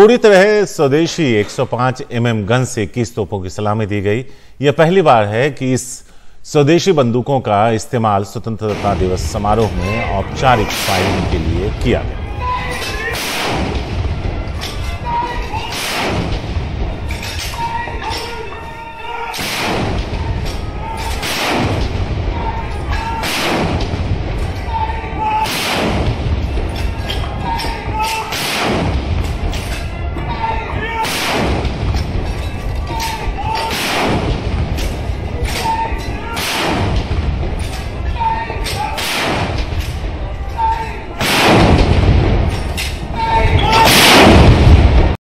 पूरी तरह स्वदेशी 105 एमएम गन से इक्कीस तोपों की सलामी दी गई। यह पहली बार है कि इस स्वदेशी बंदूकों का इस्तेमाल स्वतंत्रता दिवस समारोह में औपचारिक फायरिंग के लिए किया गया।